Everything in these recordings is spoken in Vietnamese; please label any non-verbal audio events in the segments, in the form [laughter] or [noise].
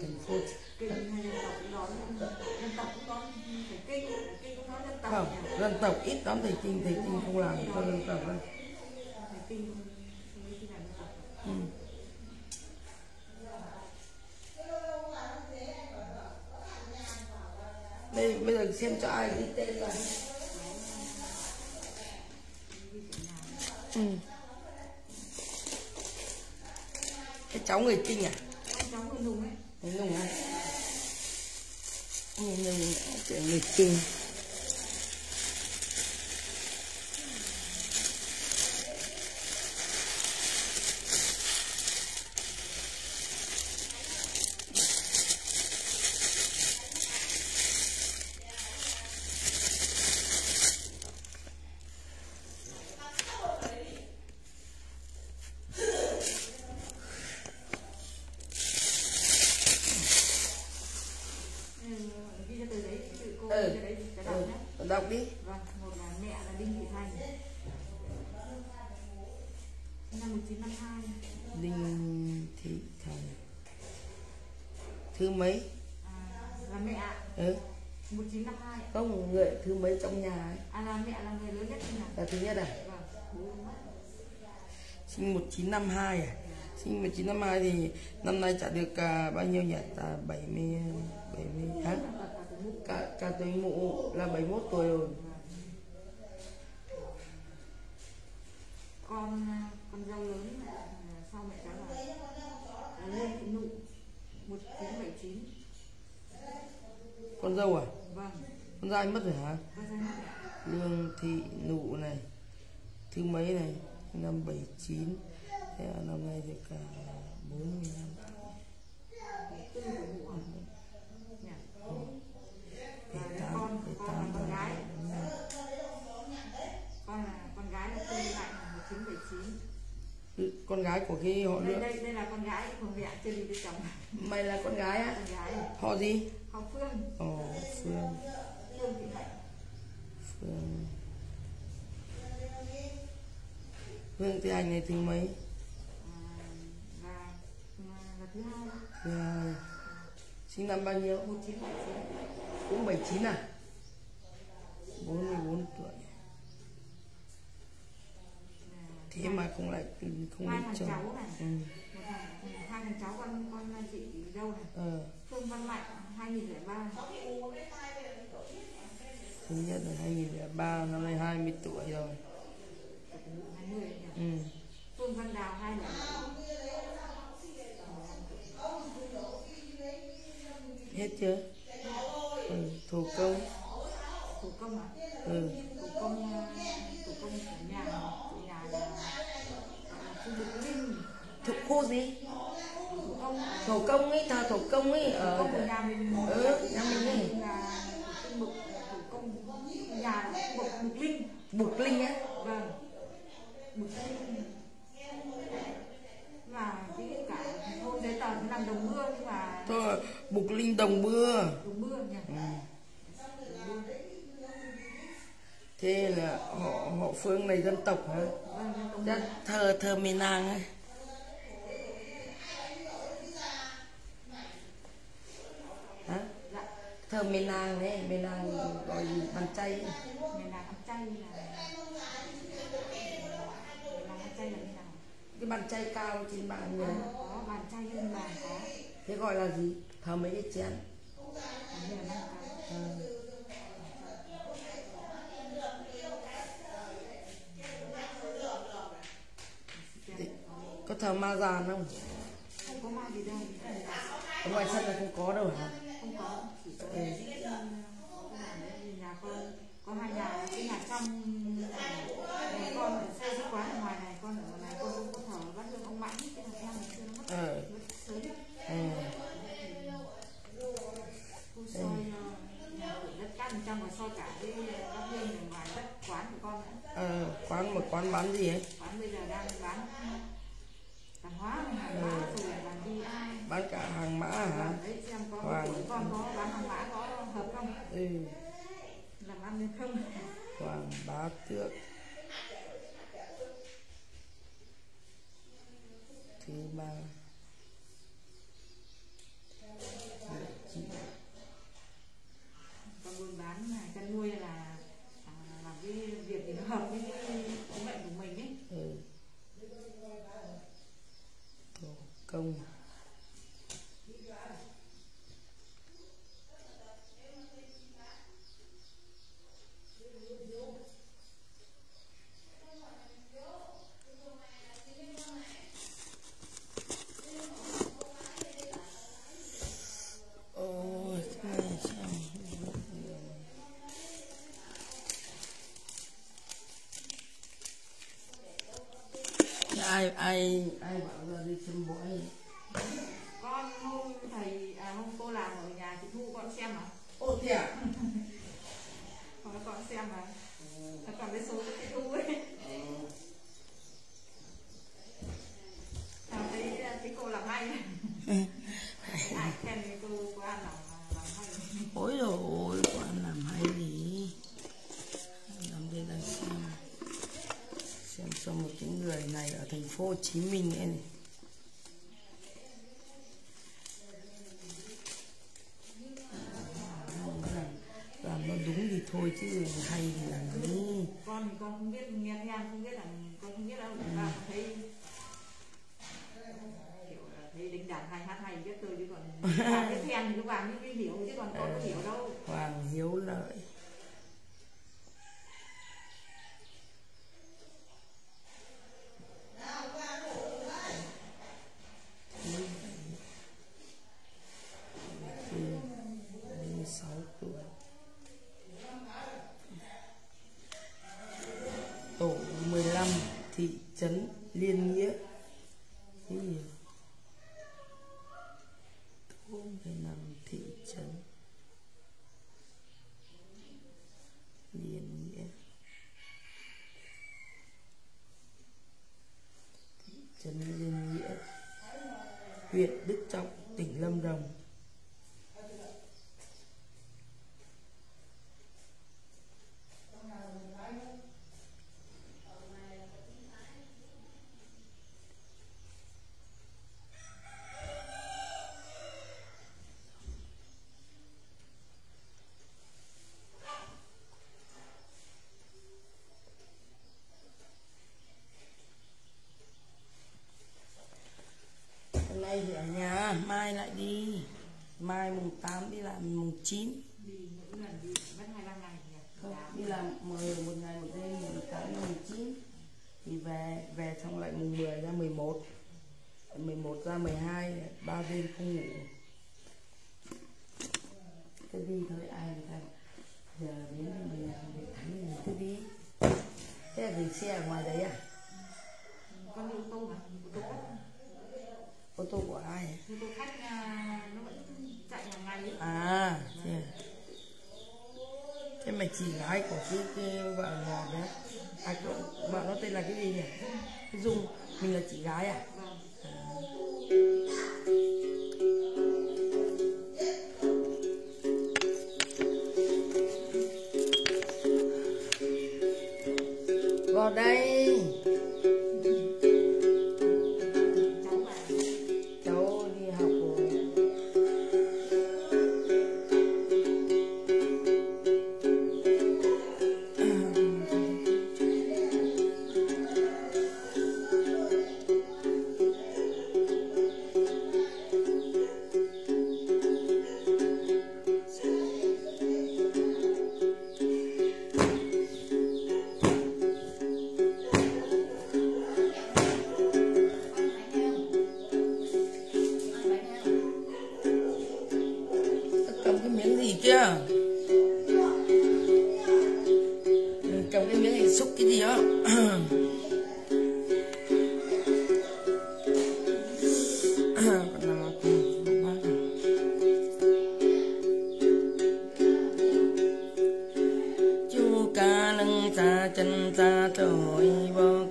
thành phố kinh không dân tộc ít đón thầy kinh thầy kinh không làm cho dân tộc đâu. Tộc. Ừ. đây bây giờ xem cho ai ghi tên vào ừ. cái cháu người kinh à? Cháu người nùng ấy người nùng à Nhìn nùng chuyện người kinh 952 à? Sinh mà 952 thì năm nay trả được à, bao nhiêu nhỉ? À, 70 70 hả? Cả cả tuổi mụ là 71 tuổi rồi. Con con dâu lớn sau mẹ đó là Lê Thị Nụ 1979 con dâu à? Vâng. Con dai mất rồi hả? Lương thị nụ này thứ mấy này? Năm bảy chín là năm nay được cả 40 năm. Và tám con bảy con là tám con gái. Con là con gái là tư lại là 1979 con gái của cái họ đây đây đây là con gái của mẹ chưa đi với chồng. Mày là con gái á? Con gái. Họ gì? Học phương. Ồ phương. Phương thị hạnh. Phương. Phương thì anh này thứ mấy hai hai sinh năm bao nhiêu? 1979 cũng 79 à? 44 tuổi. Thế mà cũng lại không hai đi thằng chồng cháu này. Ừ. thằng hai thằng cháu con con chị dâu này? Ờ. Phương Văn Mạnh 2003 thứ nhất là 2003 năm nay 20 tuổi rồi. 20 nhỉ? ừ. Phương Văn Đào 2007 hết chưa? Ừ. thủ công. Thủ công à? Ừ. thủ công ờ, thủ công ở nhà nhà là là khu vực linh. Thủ khu gì? Thủ công thủ công ấy thờ thủ công ấy ở công của nhà mình ừ, nhà mình ấy. là thủ công nhà là bực bực linh. Bục linh á? Vâng. Bực linh. Mà cái cả thôn giấy tờ làm đồng nhưng mà thôi bục linh đồng mưa. Đồng mưa nhỉ? Ừ. thế là họ họ phương này dân tộc hả? Vâng đồng Chắc mưa thờ thờ mê nàng ấy. Hả? Dạ. Thờ mê nàng ấy mê nàng gọi bàn chay. Ấy. ăn là cái bàn chay cao trên bàn người có bàn chay trên bàn có. Thế gọi là gì không, mấy ít chén. Có thờ ma già không? Không có ma gì đâu. Ở ngoài sân là không có đâu hả? Không có chỉ có. Ừ. nhà con, có hai nhà, cái nhà trong quán bán gì ấy? Quán bây giờ đang bán hàng hóa hàng mã rồi bán đi. Ai bán cả hàng mã hả? Đấy xem có hoàng. con có bán hàng mã có hợp không? Ừ. làm ăn được không? Hoàng bá tước. Thứ ba. Con buôn bán chăn nuôi là à, làm cái việc thì nó hợp với công. Ai ai thành phố Hồ Chí Minh ấy này. Làm, nó đúng thì thôi chứ hay thì làm gì con con không biết nghe theo không biết là con không biết đâu nhưng mà thấy kiểu là thấy đánh đàn hay hát hay biết tôi chứ còn [laughs] bà biết khen thì lúc bà mới hiểu chứ còn con có hiểu đâu. Hoàng Hiếu Lợi sáu tuổi tổ 15 thị trấn Liên Nghĩa cái gì tổ 15 thị trấn Liên Nghĩa thị trấn Liên Nghĩa huyện Đức Trọng tỉnh Lâm Đồng hôm nay thì ở nhà mai lại đi. Mai mùng 8 đi làm mùng 9 đi mỗi lần đi mất hai ba ngày nhỉ không đi làm mười một ngày một đêm mùng 8 mùng 9 thì về về xong lại mùng 10 ra 11 11 ra 12 ba đêm không ngủ. Cứ đi thôi ai người ta giờ đến việc thắng thì mình cứ đi. Thế là gửi xe ở ngoài đấy à? Con đi tô mà ô tô của ai? Ô tô khách à, nó vẫn chạy hàng ngày ấy. à thế, à? thế mày chị gái của cái, cái vợ ngọt đấy? À cậu- vợ nó tên là cái gì nhỉ? Cái dung mình là chị gái à? Vào đây នឹងសាចិនសាទុយវង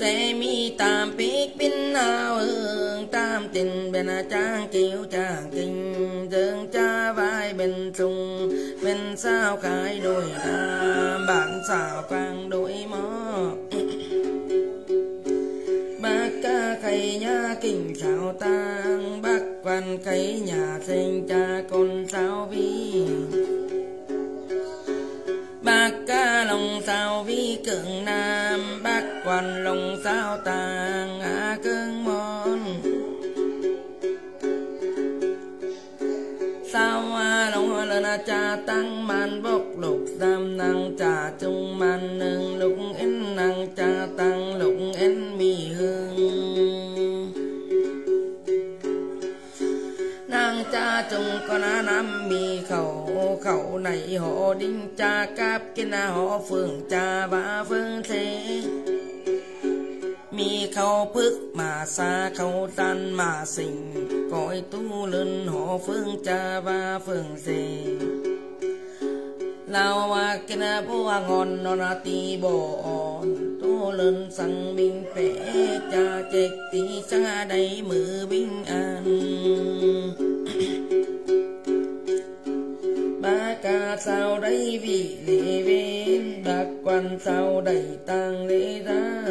sẽ mi tam biết pin nào ương, tam tình bên trang kiều trang kinh. Dương cha vai bên trung, bên sao khai đôi nam bản sao quang đôi mó. [coughs] Bác ca khay nhà kinh sao tang, bác quan khay nhà sinh cha con sao vi. Bác ca lòng sao vi cường nam bác lùng lòng sao tàn hạ cưng mòn sao à lòng lên cha tăng man bốc lục tam năng trà trung man nương lục, in năng cha tăng lục, in mi hương. Nàng cha trung con á nam mi khẩu khẩu này họ đinh cha cáp kinh họ phương cha và phương thế mi khâu phước mà xa khâu tan mà sinh. Cõi tu lên hộ phương cha và phương gì lao à kinh bùa ngon nó là ti bộ tu lên sang binh phe cha chết tí xa đây mưa bình an. Ba ca sao đây vị lễ bên bác quan sao đầy tang lễ ra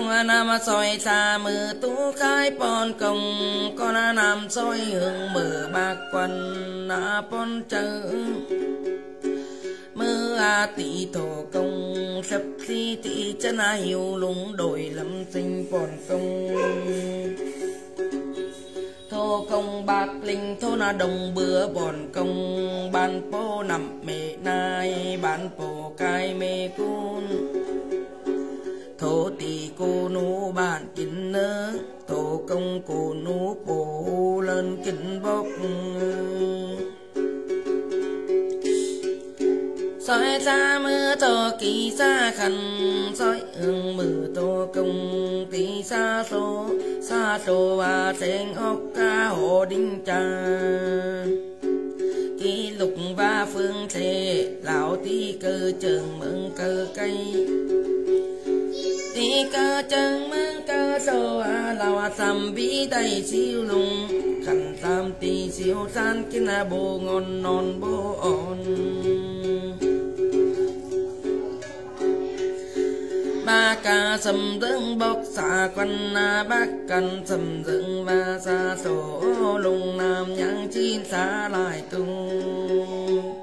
công a nam soi xa mưa tú khai pon công. Con a nam soi hương mưa bạc quan na pon chữ mưa a tỷ thổ công. Sắp si tỷ chân a hiu lúng đổi lâm sinh pon công. Thô công bạc linh thô na đồng bữa bòn công. Ban po nằm mẹ nai ban po cai mê cun thổ tỳ cô nô bạn kính nơ thổ công cô nô bổ lên kính bốc soi ra mưa to kỳ xa khăn, soi ương mưa to công tí xa số xa số và sen ốc ca hồ đinh trà. Kỳ lục và phương thế, lão tí cơ trường mừng cơ cây tí ca chang mang ca so a lão à xăm bi đầy siêu lùng. Khăn tam ti siêu san kinh na à, bồ ngon non bồ on ba ca sầm dương bốc xạ quan na bác cần sầm dương ba xa sổ lùng. Nam nhang chín xa lại tung.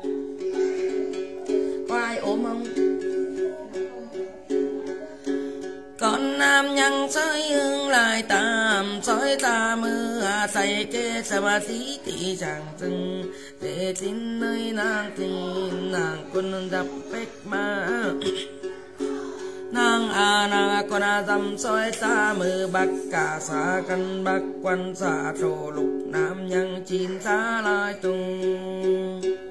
Tam nhang soi hương lại tam soi ta mưa à say kê sa ba tí tí chẳng dừng để tin nơi nàng tin nàng quân đập bách ma. [coughs] Nàng a nàng con a dâm soi ta mưa bắc cả xa căn bắc quan xa trổ lục nam nhân chín xa lai tung.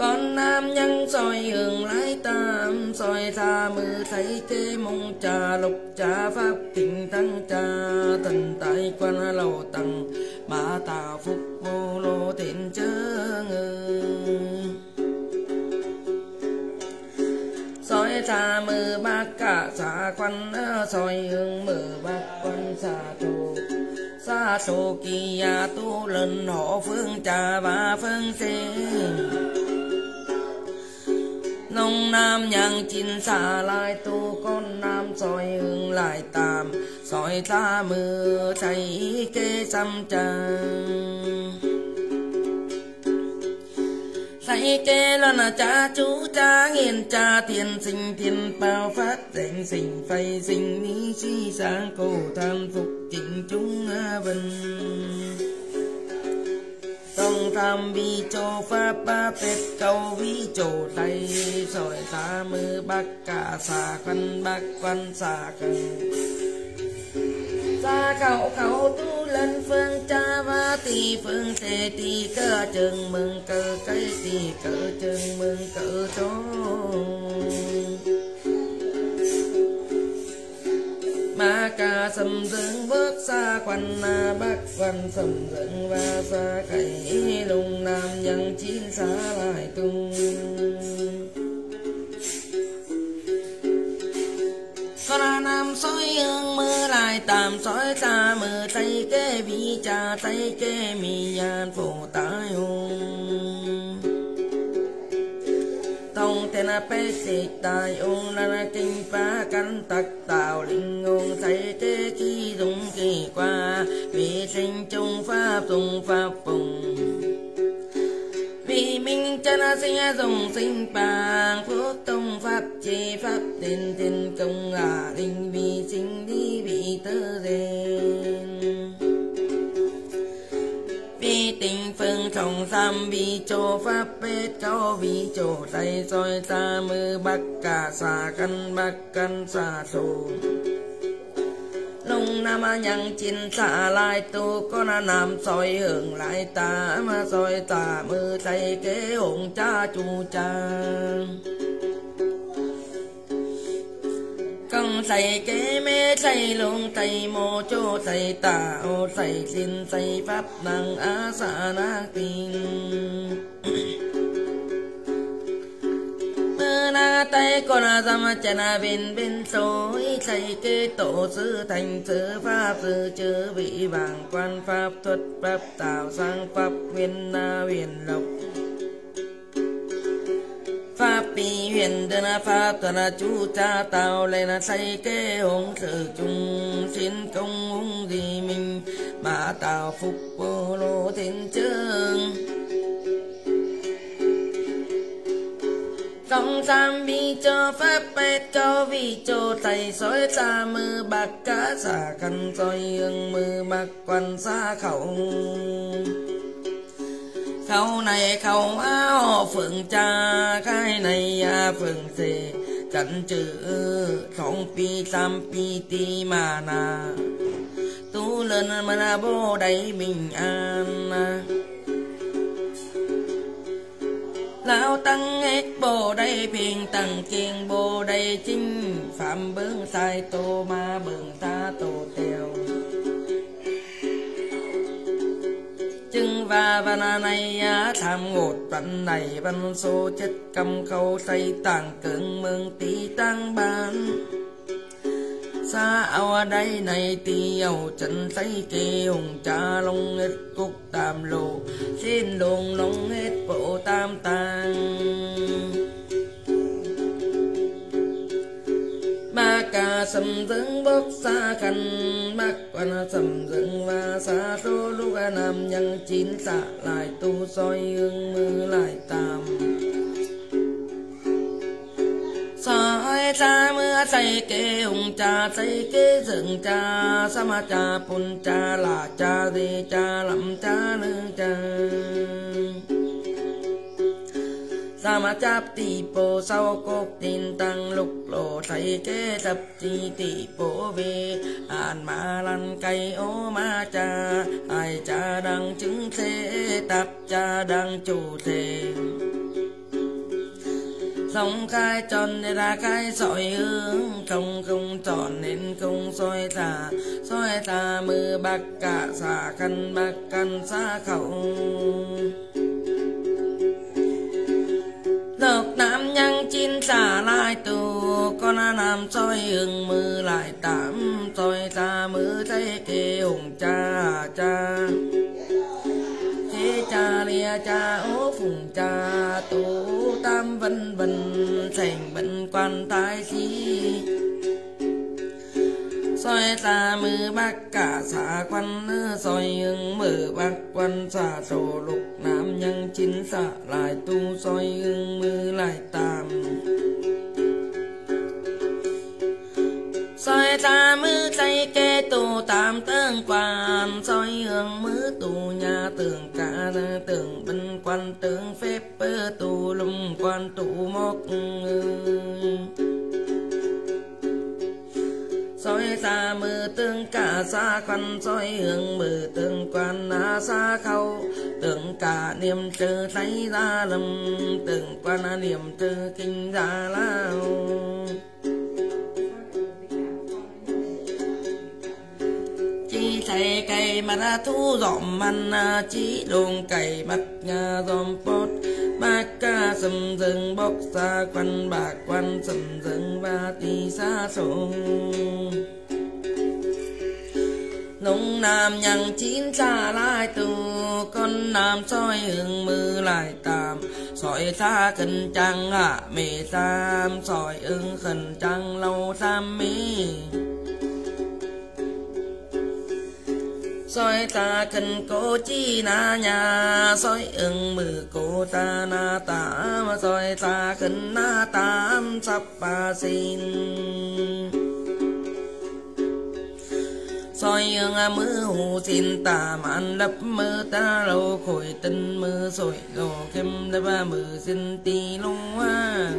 Con nam nhân soi hương lái tam, soi xa mưa thấy thế mong trà, lục trà pháp tình tăng trà. Thần tại quan lầu tầng ba tà phúc vô lô thiện chớ ngư soi xa mưa bác cả xa quan, soi hương mưa bác quan xa trù xa số kỳ tu lần họ phương trà và phương sinh nông nam nhang chín xa lại tu con nam soi hương lại tam soi ta mưa thấy kê xăm trăng thấy kê là cha chú cha hiền cha tiền sinh tiền bao phát danh sinh phay sinh ni chi sáng cổ tham phục chính chúng vân tham vi cho pháp ba tết câu vi chỗ tay. Rồi ta mưa bắc cả xà quan bắc quan xà cần. Xa khẩu khẩu tu lên phương cha và tỳ, phương tề tỳ cơ trường mừng cơ cây tỳ cơ trường mừng cơ chốn ma ca sầm dương bước xa quanh na bắc quan sầm dương và xa cảnh lùng nam nhân chín xa lại tung. Con nam soi hương, mưa lại tạm soi ta mưa tay kê vi cha tay kê mi yan phổ tai hùng tên là bê xịt tài ông là là kinh phá căn tắc tạo linh ngôn thấy thế chi dùng kỳ qua. Vì sinh chung pháp, dùng pháp phùng. Vì minh chân sinh dùng sinh bằng phước tông pháp chế pháp tiền tiền công à linh vì sinh đi bị tơ rèn tinh tình phương không tham vi chỗ pháp bết cao vi chỗ tay soi ta mư bắc cả, xà căn bắc căn xà thù. Nung nam nhang chín xa lai tu con nam soi hưởng lại ta, mà soi ta mư tay kế hùng cha chu cha. Thầy kế mê thầy luôn thầy mô chô thầy tà ô thầy xin, thầy pháp năng á xa na tin na tay con na dâm chân na bên bên soi thầy kế tổ sư thành sư pháp sư chư vị vàng quan pháp thuật, pháp tạo sang pháp nguyên na huyền lộc pháp bi, huyền đơn pháp, tuần chú cha tạo lên là say kế hùng, sự chung xin công hung gì mình mà tạo phục bồ lô thiên chương. Công tam bi cho pháp bét, cho vi cho thầy soi xa mưa bạc cá xả khăn soi hương mưa bạc quan xa khẩu khâu này khâu áo, phượng cha cái này à, phượng xì chẳng chữ không pi tam pi ti mà na. Tu lên mà na bố đầy bình an. Lão tăng hết bồ đây phiền tăng kiên bồ đây chính phạm bướng sai tô ma bừng ta tô tèo. Va va na văn này tham ngột văn này, văn số chất cầm khâu say tàng cứng mừng tí tăng ban. Xa ao đây này tiêu chân say kê hùng cha long hết cúc tam lộ xin lùng long hết bộ tam tàng. Ba ca sầm dưng bốc xa khăn quan sầm dựng và xa số lúc nam nhân chín xạ lại tu soi hương mưa lại tam soi cha mưa say kê hùng cha say kê dựng cha sa ma cha pun cha là cha di cha lắm cha nữ cha sa ma chắp tỳ po sau cốc tin tăng lục lộ thầy kế thập chi ti po về an ma lăn cây ô ma cha, ai cha đang chứng thế tập cha đang chủ thế sống khai tròn để ra khai soi hướng không không tròn nên không soi tà. Soi tà mưa bạc cả xa khăn bạc căn xa khẩu. Lộc nam nhân chín xả lại tù Con nam soi hương mưa lại tạm soi ta mưa thấy kê hùng cha cha. Thế cha lia cha ố phùng cha tu tam vân vân thành vân quan tai si soi ta mư bắc cả xả quan soi hương mư bắc quan xả sổ lục nam nhân chín xả lại tu soi hương mư lại tam soi ta mư tay kê tu tam tương quan soi hương mư tu nhà tường cả tường, binh quan tường phép tu lùng quan tu mốc xa mưa tương cả xa khăn soi hương mưa tương quan na xa khâu. Tưởng cả niềm trừ thấy ra lầm, tưởng quan niềm trừ kinh ra lao. Chi thầy cây mà ra thu dọn măn à, chỉ đồn cày mặt nhà dòm pot ba ca sầm rừng bốc xa quan bạc quan sầm rừng ba tì xa sông nông nam nhằng chín xa lai tu, con nam soi hương mưa lại tạm soi xa khẩn trăng hạ mê tam soi ưng khẩn trăng lâu tam mi soi ta cần cố chi na nhà soi ưng mừ cố ta na ta mà soi ta cần na tam sắp ba xin soi ưng à, mưa hù xin ta màn lấp mơ ta lâu khỏi tân mơ soi gò kem lấp mơ xin ti long hoa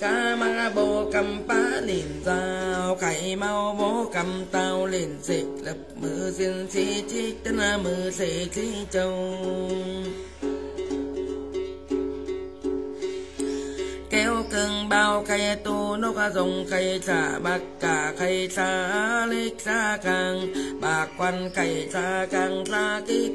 ca ma bồ cầm phá liền dao khải mau bố cầm tao liền xịt lập mơ xin xì chi tân là mưa xì chi châu. แก้วเกิงเบาไข่ตูนกกระทงไข่ชาบักกาไข่ชาเล็กชากังปากควันไข่ชากังชากิ๊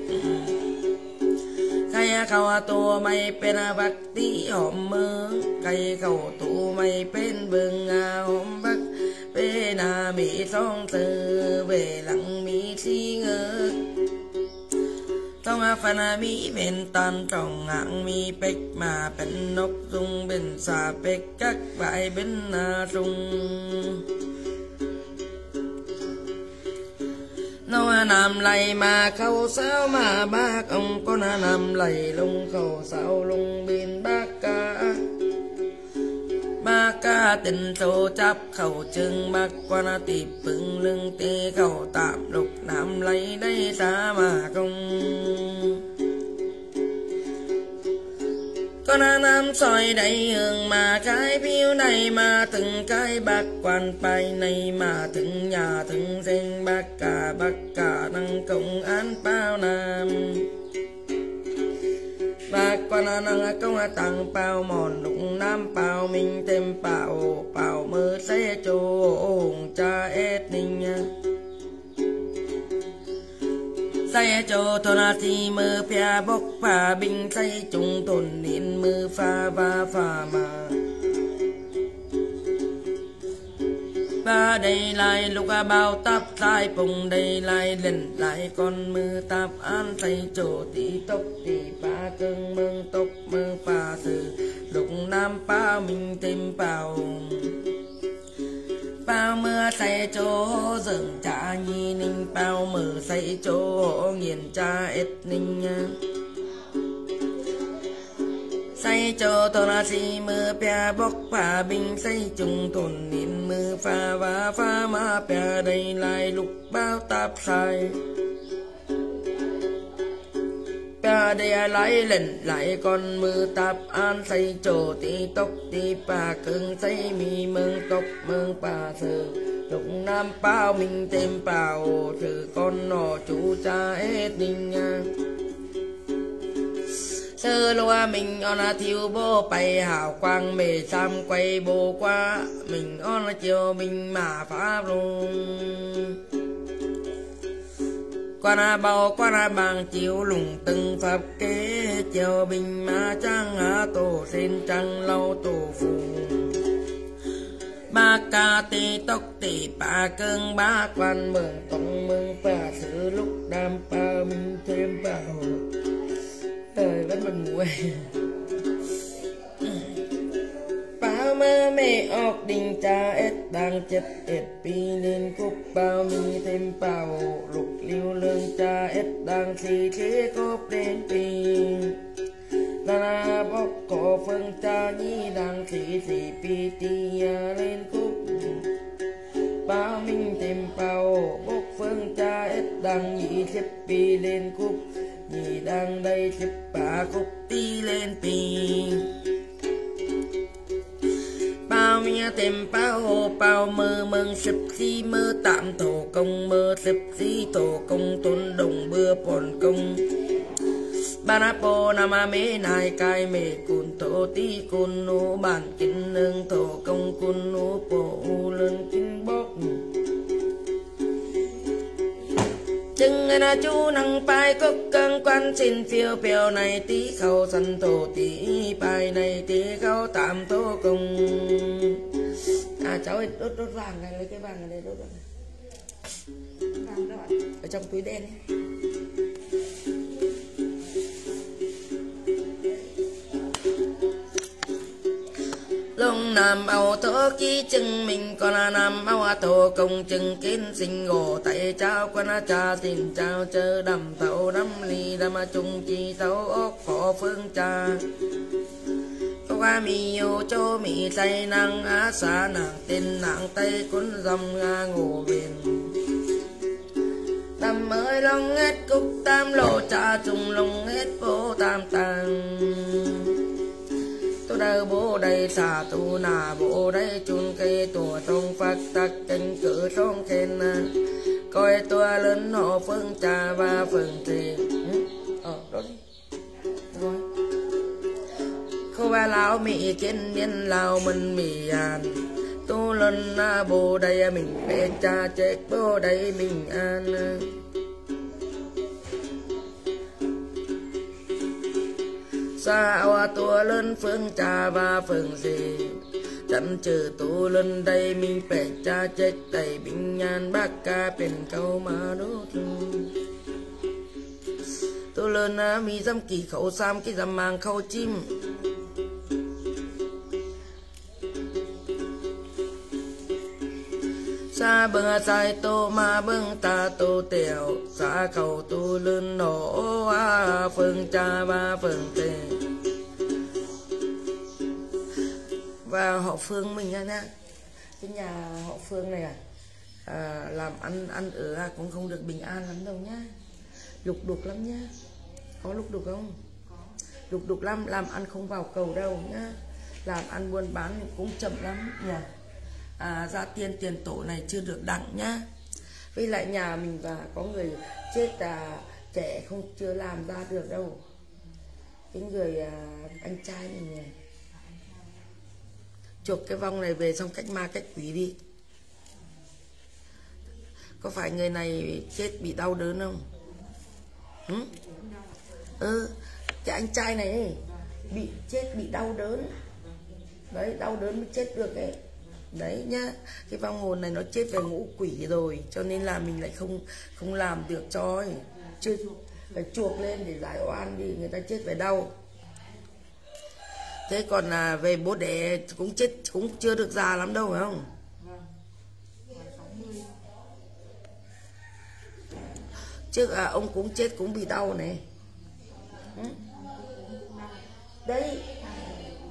ไข่เขาตัวไม่เป็นบักตีหอมมือไข่เขาตัวไม่เป็นเบึงอาหอมบักเป็นอามีสองเตือเวหลังมีสีเงือก ต้องอาฟันมีเป็นตันจ่องหางมีเป็กมาเป็นนกซุงเป็นสาเป็กกักใบเป็นนา ซุง nó nằm lầy ca tình số chấp khẩu chừng, bác quan na tịp bưng lưng tê, khẩu tạm lục nằm lầy đây xa mà không. Con nam soi đầy hương mà cái phiêu này mà từng cái bạc quan bay này mà từng nhà từng danh bạc cả bạc cả năng công an bao nam và quan năng công tăng bao mòn, đụng nam bao mình thêm bao bao mơ sẽ chỗ cha ết ninh. Say cho thôn thì mơ pia bốc pha bình say chung thôn nín mơ pha va pha mà ba đây lại, lúc à bao tap tai bùng đây lại, lần lại con mưa tap an say chỗ tí tốc tí ba cưng mừng tốc mơ pa sự. Lúc nam pa mình thêm bao bao mưa say chỗ rừng cha nhi ninh bao mưa say chỗ nghiền cha ít ninh say cho tôi si mơ pia bóc pha bình say chung thôn nín. Mơ pha và pha ma pia đầy lại lục bao tạp sai. Pia đầy lại lên lại con mơ tạp an. Say cho tí tóc tí bà cưng say mi mương tóc mương bà sơ Lục nam bao mình thêm bao trừ con nọ chú cha hết đình nha sơ loa mình on là thiếu bố bay hào quang mề sam quay bố qua mình on chiều, mình mà pháp luôn quan bao, quan bằng chiếu lùng từng pháp kế. Chiều bình ma trang hạ tổ xin trăng lâu tổ phù. Ba ca tì tóc tì ba cơn ba quan mừng tông mừng ba sự lúc đam ba minh thêm ba hồ thời vẫn mình quê bao mơ mê ọc đình cha ít đang chết ít pi lên cúc bao mi thêm bao, lục liêu lương cha ít đang xì thế cốp đến pi. La la bóc cổ phương cha nhi đang xì thì pi ti à lên cúc bao minh thêm bao bóc phương cha ít đang nhị xếp pi lên cúc thì đang đây thiếp ba khúc ti lên pi bao mía tem bao hồ, bao mơ, mừng sập si mơ tạm tổ công, mơ sập si tổ công tôn đồng bưa bòn công. Banapo namame nai kai me kun to ti kun nu ban kin nương tổ công kun nu po u lên kin bốc chừng na chú năng pai cốc căng quan xin phiêu phiêu này, tí khâu sân thổ, tí bài này, tí khâu tạm tô cùng à cháu ơi, đốt đốt vàng này, lấy cái vàng này đốt vàng này vàng ở trong túi đen ấy. Lông nam âu thổ ký chân mình còn là nam âu thổ công chân kiến sinh ngộ tại trao quan cha xin chào chớ đầm thấu đắm ly đâm chung chi thấu ốc phổ phương cha. Qua mi yêu cho mi say năng á xa nàng tin nàng tây cuốn dòng nga ngủ biển tam ơi long hết cúc tam lộ cha trùng long hết vô tam tàng đơ bố đây xà tu nà bố đây chun cây tùa trong phát tắc canh cử trong khen coi tua lớn họ phương cha và phương trì. Ừ, ờ đó đi. Rồi. Khô ba lão mỹ kiến miên lao mình mì an. Tu lớn na bố đây à mình bên cha chết bố đây mình an. Sao tua lên phương cha và phương gì chẳng trừ tu lên đây mình phải cha chết tay bình nhan bác ca bên câu mà đốt tu lên á mi dâm kỳ khẩu sam cái dâm mang khâu chim sa bưng sai tô ma bưng ta tô tiểu. Sa cầu tu lưng nổ a phương cha ba phương tề. Và họ phương mình nha nha. Cái nhà họ phương này à, à làm ăn ăn ở à, cũng không được bình an lắm đâu nhá. Lục đục lắm nhá. Có lục đục không? Lục đục lắm làm ăn không vào cầu đâu nhá. Làm ăn buôn bán cũng chậm lắm nhỉ? À, ra tiền tiền tổ này chưa được đặng nhá. Với lại nhà mình và có người chết à, trẻ không chưa làm ra được đâu. Cái người à, anh trai mình này. Chuộc cái vong này về xong cách ma cách quỷ đi. Có phải người này chết bị đau đớn không? Ừ, ừ cái anh trai này ấy, bị chết bị đau đớn. Đấy đau đớn mới chết được ấy đấy nhá cái vong hồn này nó chết về ngũ quỷ rồi cho nên là mình lại không không làm được cho ấy. Chưa phải chuộc lên để giải oan đi người ta chết về đau thế còn là về bố đẻ cũng chết cũng chưa được già lắm đâu phải không? Trước à, ông cũng chết cũng bị đau này. Đấy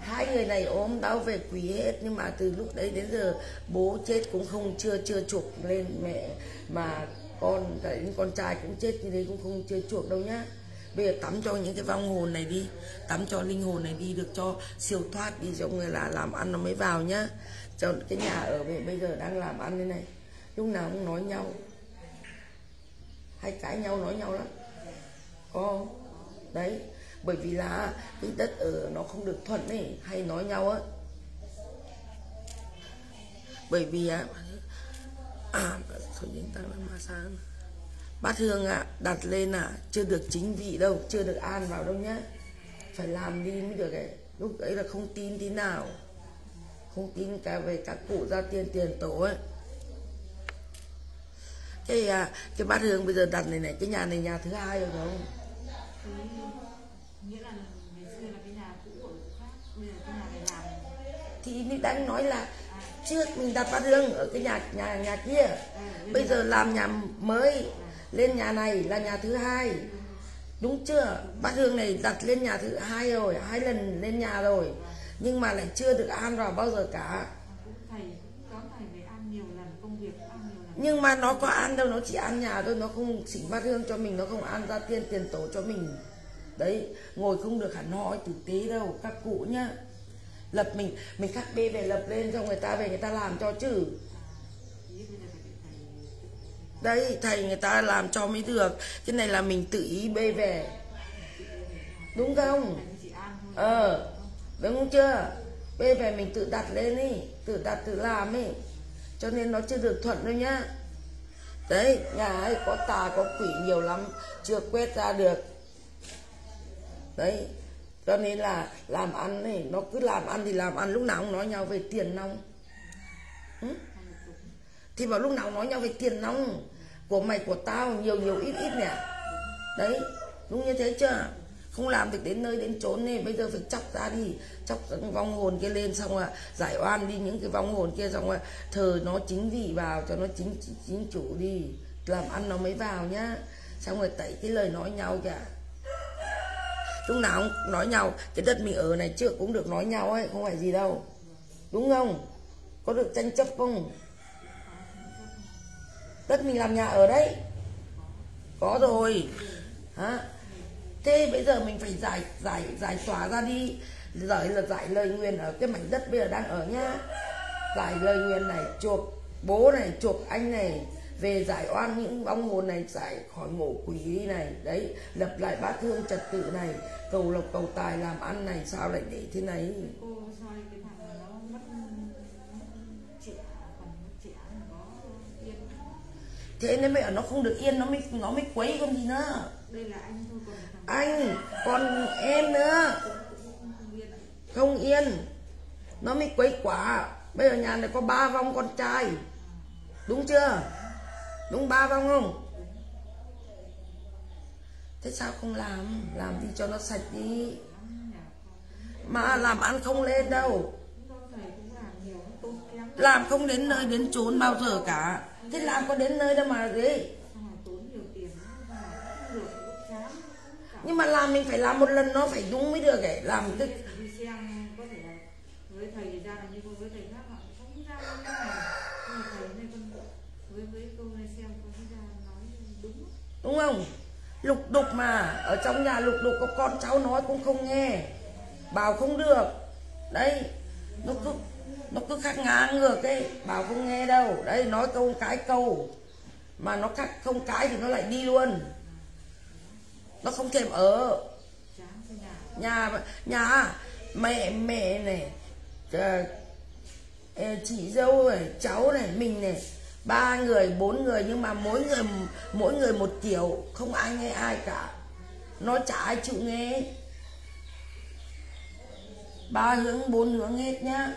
hai người này ốm, đau về quỷ hết, nhưng mà từ lúc đấy đến giờ, bố chết cũng không, chưa chưa chuộc lên mẹ, mà con cái con trai cũng chết như thế cũng không, chưa chuộc đâu nhá. Bây giờ tắm cho những cái vong hồn này đi, tắm cho linh hồn này đi, được cho siêu thoát đi cho người là làm ăn nó mới vào nhá. Cho cái nhà ở bây giờ đang làm ăn thế này, lúc nào cũng nói nhau. Hay cãi nhau, nói nhau lắm. Có không? Đấy bởi vì là cái đất ở nó không được thuận ấy hay nói nhau á. Bởi vì á à, thôi chúng ta làm mà sáng bát hương ạ à, đặt lên à chưa được chính vị đâu chưa được an vào đâu nhá. Phải làm đi mới được ấy. Lúc ấy là không tin tí nào. Không tin cả về các cụ ra tiền tiền tổ ấy. Cái à, cái bát hương bây giờ đặt này này cái nhà này nhà thứ hai rồi không? Ừ nghĩa là ngày xưa là cái nhà cũ ở khác bây giờ cái nhà này làm thì đang nói là trước mình đặt bát hương ở cái nhà nhà nhà kia. Bây giờ làm nhà mới lên nhà này là nhà thứ hai. Đúng chưa? Bát hương này đặt lên nhà thứ hai rồi hai lần lên nhà rồi. Nhưng mà lại chưa được an vào bao giờ cả. Nhưng mà nó có ăn đâu nó chỉ ăn nhà thôi nó không xỉn bát hương cho mình nó không ăn ra tiên tiền tổ cho mình. Đấy ngồi không được hẳn hoi tử tế đâu các cụ nhá lập mình mình khắc bê về lập lên cho người ta về người ta làm cho chứ. Thầy đấy thầy người ta làm cho mới được. Cái này là mình tự ý bê về. Đúng không? Ờ đúng chưa? Bê về mình tự đặt lên đi tự đặt, tự làm ấy cho nên nó chưa được thuận đâu nhá. Đấy, nhà ấy có tà, có quỷ nhiều lắm, chưa quét ra được. Đấy cho nên là làm ăn này nó cứ làm ăn thì làm ăn, lúc nào cũng nói nhau về tiền nong. Ừ? thì vào lúc nào nói nhau về tiền nong. Của mày, của tao, nhiều nhiều, ít ít nè. Đấy, đúng như thế chưa? Không làm được đến nơi đến chốn này bây giờ phải chọc ra đi, chọc vong hồn kia lên xong rồi giải oan đi những cái vong hồn kia xong rồi thờ nó chính vị vào, cho nó chính chính chủ đi. Làm ăn nó mới vào nhá. Xong rồi tẩy cái lời nói nhau kìa lúc nào cũng nói nhau. Cái đất mình ở này trước cũng được nói nhau ấy, không phải gì đâu. Đúng không? Có được tranh chấp không? Đất mình làm nhà ở đấy. Có rồi. Hả? Thế bây giờ mình phải giải giải giải tỏa ra đi. Giải là giải lời nguyền ở cái mảnh đất bây giờ đang ở nhá. Giải lời nguyền này, chuộc bố này, chuộc anh này về giải oan những vong hồn này giải khỏi ngộ quỷ này. Đấy lập lại bát hương trật tự này. Cầu lộc cầu tài làm ăn này sao lại để thế này? Cô soi cái thằng nó mất mất trẻ còn mất trẻ nó có yên thế nên bây giờ nó không được yên nó mới nó mới quấy con gì nữa. Đây là anh thôi còn anh còn em nữa. Cũng không yên không yên. Nó mới quấy quả. Bây giờ nhà này có ba vong con trai. Đúng chưa đúng ba vong không? Thế sao không làm? Làm đi cho nó sạch đi. Mà làm ăn không lên đâu. Làm không đến nơi đến chốn bao giờ cả. Thế làm có đến nơi đâu mà gì? Nhưng mà làm mình phải làm một lần nó phải đúng mới được ấy làm cái đi xem có thể là với thầy thì ra là như con với thầy khác họ không ra như thế này nhưng mà thầy này con với với cô này xem con thấy ra nói đúng đúng không? Lục đục mà, ở trong nhà lục đục có con cháu nói cũng không nghe. Bảo không được. Đấy, nó cứ nó cứ khắc ngang ngược ấy, bảo không nghe đâu. Đấy, nói câu cái câu. Mà nó khắc không cái thì nó lại đi luôn. Nó không thèm ở. Nhà nhà, mẹ mẹ này ờ, ờ, chị dâu này, cháu này, mình này ba người, bốn người, nhưng mà mỗi người mỗi người một kiểu, không ai nghe ai cả. Nó chả ai chịu nghe. Ba hướng, bốn hướng hết nhá.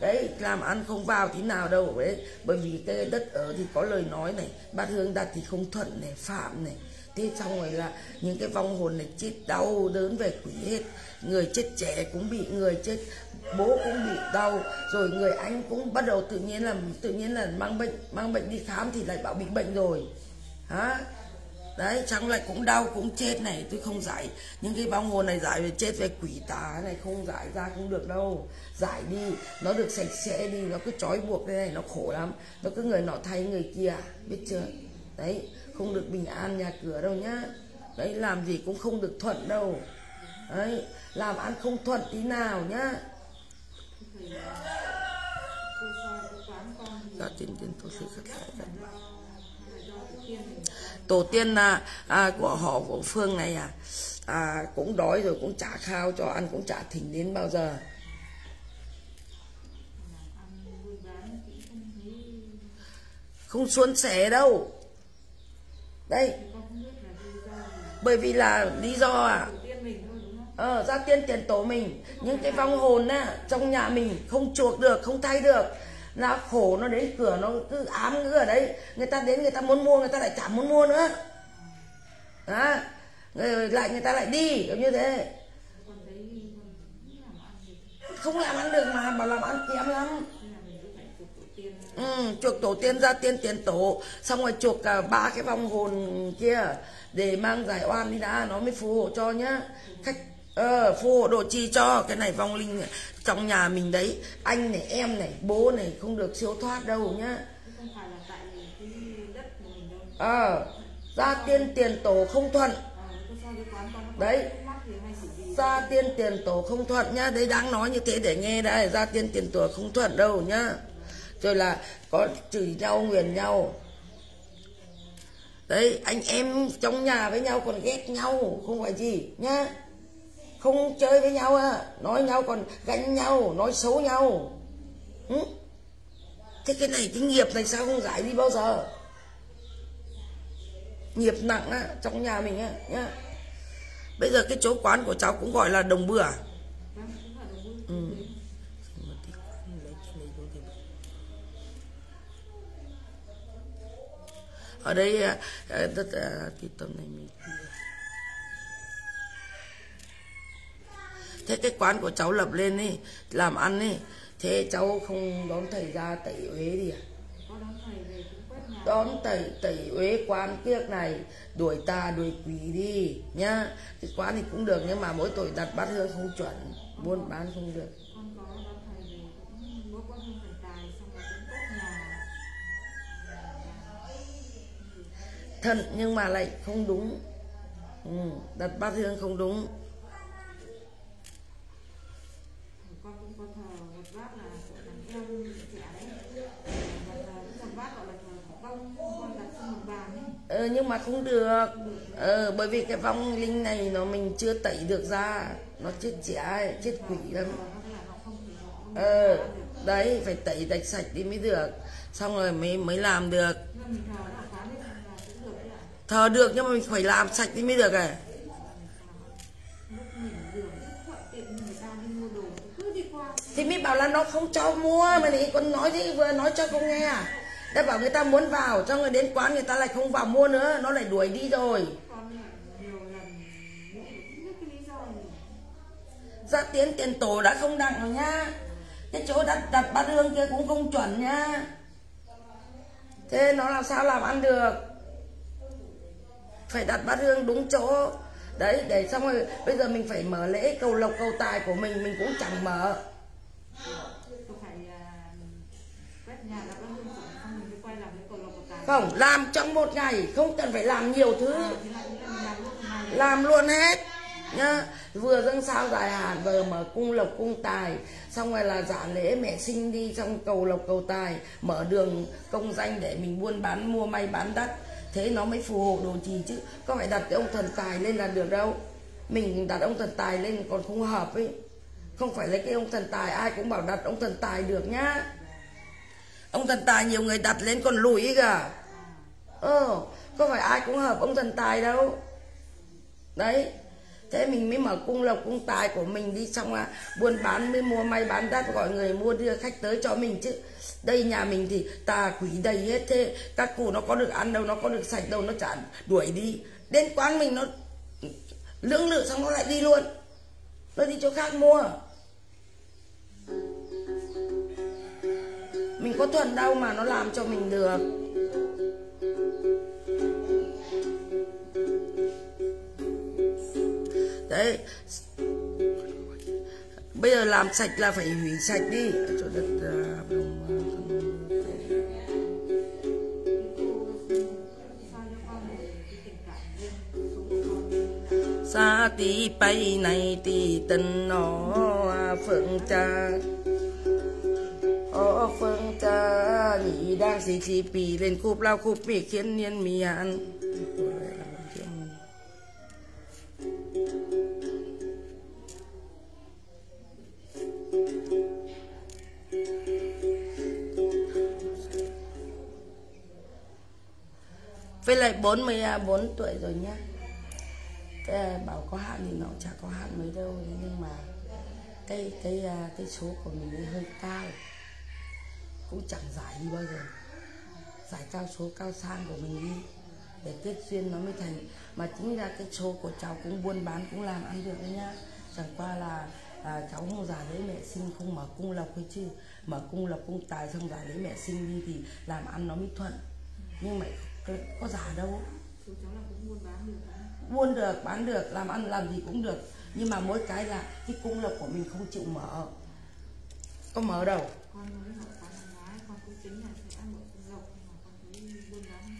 Đấy, làm ăn không vào tí nào đâu, đấy. Bởi vì cái đất ở thì có lời nói này, bát hương đặt thì không thuận này, phạm này. Thế xong rồi là những cái vong hồn này chết đau đớn về quỷ hết. Người chết trẻ cũng bị người chết bố cũng bị đau, rồi người anh cũng bắt đầu tự nhiên là tự nhiên là mang bệnh mang bệnh đi khám thì lại bảo bị bệnh rồi. Hả? Đấy, xong lại cũng đau, cũng chết này, tôi không giải. Những cái vong hồn này giải về chết về quỷ tà này, không giải ra không được đâu. Giải đi, nó được sạch sẽ đi, nó cứ trói buộc thế này, nó khổ lắm. Nó cứ người nọ thay người kia, biết chưa? Đấy, không được bình an nhà cửa đâu nhá. Đấy, làm gì cũng không được thuận đâu. Đấy, làm ăn không thuận tí nào nhá. Dạ, thầy chính tiên tiên tổ sư khắc lại là tiên tổ tiên à, à, của họ của phương này à, à cũng đói rồi cũng chả khao cho ăn cũng chả thỉnh đến bao giờ. Không xuân sẻ đâu. Đây. Bởi vì là lý do à đầu tiên mình thôi đúng không ờ, ra tiên tiền tổ mình. Những cái vong hồn á trong nhà mình không chuộc được không thay được. Là khổ nó đến cửa nó cứ ám cứ ở đấy. Người ta đến người ta muốn mua người ta lại chả muốn mua nữa. Đó. Người lại người ta lại đi kiểu như thế. Không làm ăn được mà bảo làm ăn kém lắm. Ừ, chuộc tổ tiên ra tiên tiền tổ. Xong rồi chuộc cả ba cái vong hồn kia để mang giải oan đi đã nó mới phù hộ cho nhá. Khách ờ phô độ chi cho cái này vong linh trong nhà mình đấy. Anh này, em này, bố này không được siêu thoát đâu nhá. Ờ ra tiên tiền tổ không thuận. Đấy. gia ra tiên tiền tổ không thuận nhá. Đấy, đáng nói như thế để nghe đấy ra tiên tiền tổ không thuận đâu nhá. Rồi là có chửi nhau, nguyền nhau. Đấy, anh em trong nhà với nhau còn ghét nhau, không phải gì nhá không chơi với nhau à. Nói nhau còn gánh nhau, nói xấu nhau. Ừ? thế cái này, cái nghiệp này sao không giải đi bao giờ? Nghiệp nặng á, trong nhà mình á, nhá. Bây giờ cái chỗ quán của cháu cũng gọi là đồng bừa. Ừ. ở đây à, à, tất cả à, cái tầm này mình thế cái quán của cháu lập lên đi làm ăn đi thế cháu không đón thầy ra tẩy uế đi à? Đón tẩy tẩy uế quán kiếc này đuổi tà đuổi quỷ đi nhá. Cái quán thì cũng được nhưng mà mỗi tội đặt bát hương không chuẩn buôn bán không được. Thận nhưng mà lại không đúng. Ừ, đặt bát hương không đúng con cũng có thờ một bát là của trẻ đấy gọi là con đặt ấy ờ, nhưng mà không được. Ờ, bởi vì cái vong linh này nó mình chưa tẩy được ra. Nó chết trẻ chết quỷ lắm. Ờ, đấy phải tẩy đạch sạch đi mới được. Xong rồi mới mới làm được được. Thờ được nhưng mà mình phải làm sạch đi mới được à lúc mình đường rất thuận tiện nhưng người ta đi mua đồ thì cứ đi qua thì mới bảo là nó không cho mua, mà thì con nói thế vừa nói cho cô nghe à. Đã bảo người ta muốn vào, cho người đến quán người ta lại không vào mua nữa, nó lại đuổi đi rồi. Dạ, Ra tiến tiền tổ đã không đặng rồi nhá cái chỗ đặt đặt bát hương kia cũng không chuẩn nhá thế nó làm sao làm ăn được? Phải đặt bát hương đúng chỗ. Đấy, để xong rồi, bây giờ mình phải mở lễ cầu lộc, cầu tài của mình mình cũng chẳng mở tôi phải à, quét nhà là các hương chuẩn xong mình mới quay làm cái cầu lộc cầu tài không, làm trong một ngày, không cần phải làm nhiều thứ. Làm luôn hết, nhá. Vừa dâng sao dài hạn, vừa mở cung lộc cung tài. Xong rồi là giả lễ mẹ sinh đi xong cầu lộc cầu tài, mở đường công danh để mình buôn bán, mua may bán đất thế nó mới phù hộ đồ trì chứ. Có phải đặt cái ông thần tài lên là được đâu. Mình đặt ông thần tài lên còn không hợp ấy. Không phải lấy cái ông thần tài, ai cũng bảo đặt ông thần tài được nhá. Ông thần tài nhiều người đặt lên còn lùi ấy cả ừ, có phải ai cũng hợp ông thần tài đâu. Đấy thế mình mới mở cung lộc cung tài của mình đi xong à buôn bán mới mua may bán đắt gọi người mua đưa khách tới cho mình chứ. Đây nhà mình thì tà quỷ đầy hết thế. Các cụ nó có được ăn đâu nó có được sạch đâu nó chả đuổi đi. Đến quán mình nó lưỡng lự xong nó lại đi luôn. Nó đi chỗ khác mua. Mình có thuận đâu mà nó làm cho mình được. Đấy. Bây giờ làm sạch là phải hủy sạch đi. Cho đất sao xa tí bay này tí tân nó phượng cha. Ô phương cha, nhị đang xì xì pì lên cúp lao cúp mì khiến niên mì ăn với lại 44 tuổi rồi nhá. Thế à, bảo có hạn thì nó cũng chả có hạn mấy đâu nhưng mà cái cái à, cái số của mình hơi cao. Cũng chẳng giải đi bao giờ. Giải cao số, cao sang của mình đi để kết duyên nó mới thành. Mà chính ra cái số của cháu cũng buôn bán cũng làm ăn được đấy nhá. Chẳng qua là à, cháu không già lấy mẹ sinh không mở cung lộc hay chứ. Mở cung lộc cung tài xong già lấy mẹ sinh đi thì làm ăn nó mới thuận. Nhưng mà có giả đâu. Buôn bán được hả? buôn được bán được làm ăn làm gì cũng được. Nhưng mà mỗi cái là cái cung lộc của mình không chịu mở. Có mở đâu con mới học bán hàng hóa con cũng tính là sẽ ăn một con lộc nhưng mà con thấy buôn bán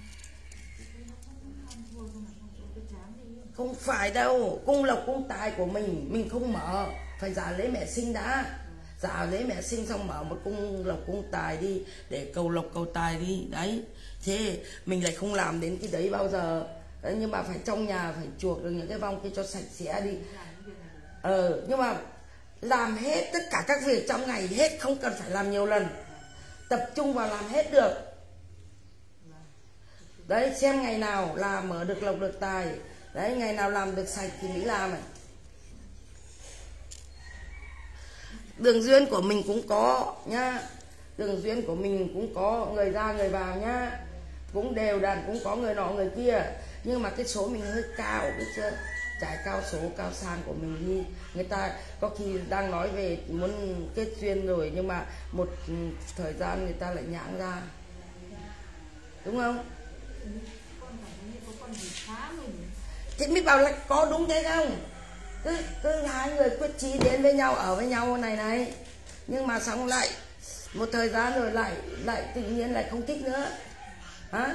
thấy nó không ăn thua không mà con cứ chán đi không phải đâu cung lộc cung tài của mình mình không mở. Phải giả lấy mẹ sinh đã. Giả lấy mẹ sinh xong mở một cung lộc cung tài đi để cầu lộc cầu tài đi. Đấy thế mình lại không làm đến cái đấy bao giờ. Đấy, nhưng mà phải trong nhà phải chuộc được những cái vong kia cho sạch sẽ đi. Ờ nhưng mà làm hết tất cả các việc trong ngày hết không cần phải làm nhiều lần. Tập trung vào làm hết được. Đấy xem ngày nào là mở được lộc được tài đấy, ngày nào làm được sạch thì mới làm này đường duyên của mình cũng có nhá. Đường duyên của mình cũng có người ra, người vào nhá. Cũng đều đặn, cũng có người nọ, người kia. Nhưng mà cái số mình hơi cao, biết chưa? Trải cao số, cao sang của mình đi. Người ta có khi đang nói về muốn kết duyên rồi, nhưng mà một thời gian người ta lại nhãng ra. Đúng không? Chị có mới bảo là có đúng thế không? Cứ cứ hai người quyết chí đến với nhau, ở với nhau này này. Nhưng mà xong lại, một thời gian rồi lại lại tự nhiên lại không thích nữa. Hả?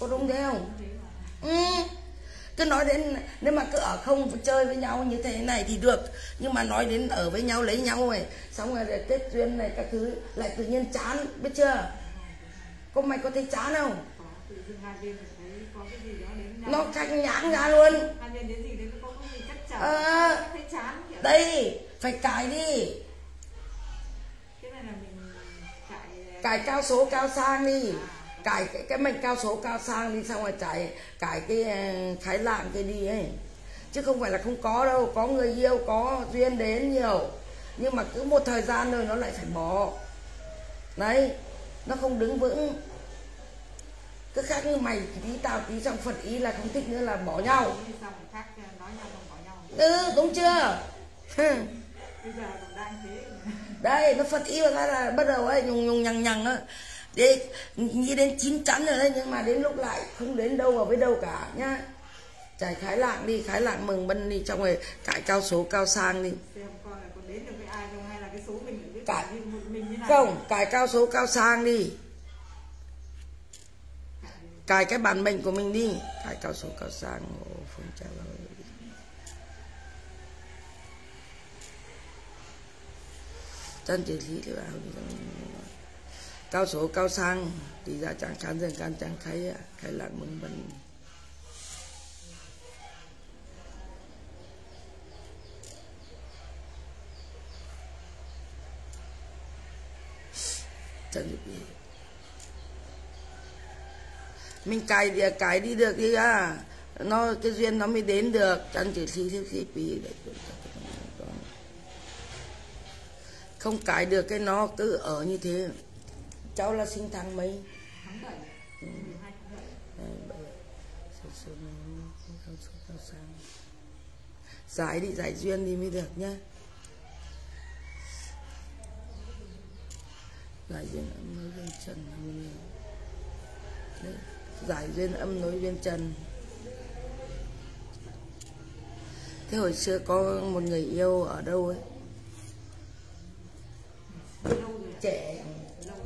Có đúng thế không? Ừ. cứ nói đến, nếu mà cứ ở không chơi với nhau như thế này thì được. Nhưng mà nói đến ở với nhau, lấy nhau này xong rồi để kết duyên này các thứ, lại tự nhiên chán, biết chưa? Có mày có thấy chán không? Nó khanh nhãng ra luôn. Ờ. đây phải cài đi. Chạy cài cao số cao sang đi. Cài cái, cái mệnh cao số cao sang đi xong rồi chạy cài cái ờ, khái lạng cái đi ấy. Chứ không phải là không có đâu. Có người yêu có duyên đến nhiều. Nhưng mà cứ một thời gian rồi nó lại phải bỏ. Đấy nó không đứng vững cứ khác như mày tí tao tí xong phật ý là không thích nữa là bỏ nhau. Nhau ừ đúng chưa? Đây nó phật yêu ra là bắt đầu ấy nhung nhung nhằng nhằng á. Đi nghĩ đến chín chắn rồi đấy nhưng mà đến lúc lại không đến đâu vào với đâu cả nhá. Trải khái lạng đi khái lạng mừng bân đi trong rồi cải cao số cao sang đi. Cả- không cải cao số cao sang đi cài cái bản mệnh của mình đi. Cài cao số cao sang Ồ, phương trả lời chân chỉ lý thì bảo cao số cao sang. Thì ra chẳng khán dân can chẳng khai khai lạc mừng mình chân chỉ lý mình cài đi cài đi được đi à nó cái duyên nó mới đến được. Chân chỉ xí xí xí bì không cài được cái nó cứ ở như thế. Cháu là sinh tháng mấy? Giải đi giải duyên thì mới được nhá. Giải duyên mới lên duyên trần là mình Đấy, giải duyên âm nối duyên trần. Thế hồi xưa có một người yêu ở đâu ấy? Trẻ. Lâu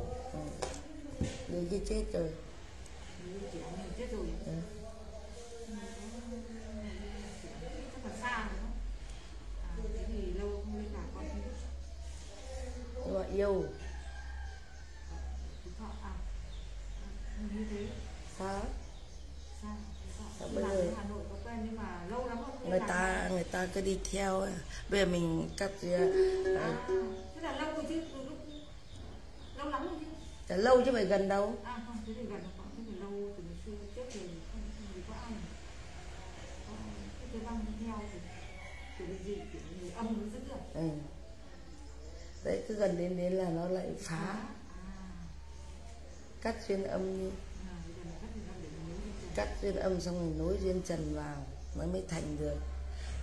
người kia chết rồi. Như chị chết rồi Ừ. rồi thế thì lâu không liên lạc con không biết yêu. Thọ à, như thế xa bây giờ- ở Hà Nội có quen nhưng mà lâu lắm rồi không người ta người ta cứ đi theo bây giờ mình cắt ra à, thế là lâu rồi chứ lâu lắm rồi chứ. Chả lâu chứ phải gần đâu. À không thế thì gần là có thế thì lâu từ ngày xưa trước rồi không không gì có ai. Có cái cái băng đi theo thì kiểu cái gì kiểu người âm nó rất là ừ. đấy cứ gần đến đến là nó lại phá. À. Cắt duyên âm đi à bây giờ là cắt thời gian để mình nối dây chuyền. Cắt duyên âm xong rồi nối duyên trần vào nó mới thành được.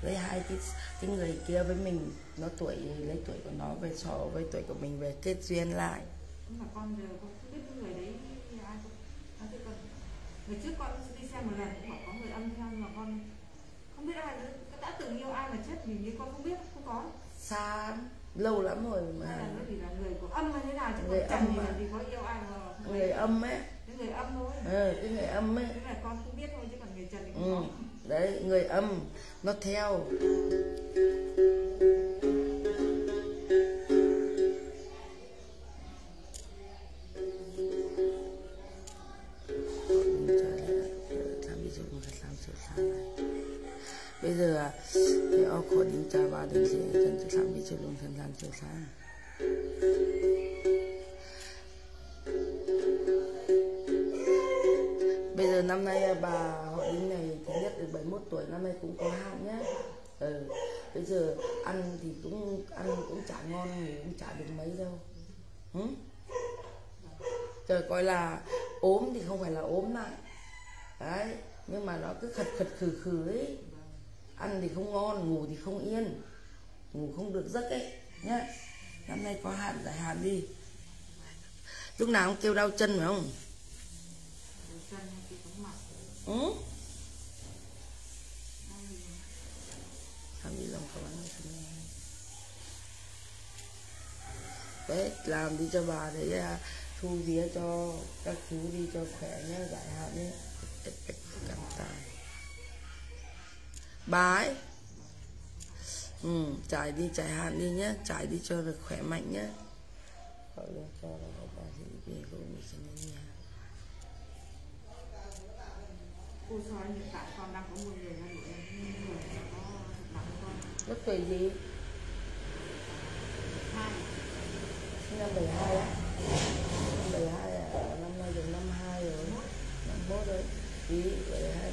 Lấy hai cái cái người kia với mình nó tuổi lấy tuổi của nó về so với tuổi của mình về kết duyên lại. Nhưng mà con giờ con không biết người đấy ai không thế con người trước con đi xem một lần cũng bảo có người âm theo nhưng mà con không biết ai nữa đã từng yêu ai mà chết mình như con không biết không có. Xa lâu lắm rồi hay là mà nó chỉ là người của âm hay thế nào chứ Người người âm âm thì mà. làm gì có yêu ai mà người âm ấy người âm thôi. Ờ, cái người âm ấy. Thế là con không biết thôi chứ còn người trần thì không ừ. có. đấy người âm nó theo. Bây giờ à, thì ở khó định trả và định sẽ chân thực làm bị chịu lùng thần thần chiều sáng bà họ đính này thứ nhất được 71 tuổi, năm nay cũng có hạn nhá. Ừ. bây giờ ăn thì cũng, ăn cũng chả ngon, ngủ cũng chả được mấy đâu. Ừ? trời, coi là ốm thì không phải là ốm lại. Đấy, nhưng mà nó cứ khật khật khử khử ấy. Ăn thì không ngon, ngủ thì không yên. Ngủ không được giấc ấy, nhá. Năm nay có hạn giải hạn đi. Lúc nào cũng kêu đau chân phải không? Người trần ừ, đi lòng các bạn đấy làm đi cho bà để thu vía cho các chú đi cho khỏe nhé giải hạn nhé cảm tài bà ấy ừ, trải đi trải hạn đi nhé. Trải đi cho được khỏe mạnh nhé. Gọi là cho là bà thì về của mình sẽ đến nhà cô soi hiện tại con đang có một người là em người có lòng con. Rất tuổi gì. Hai. Năm 72 á năm 72 à năm nay được năm 2 rồi. 51 rồi. Ý 72 51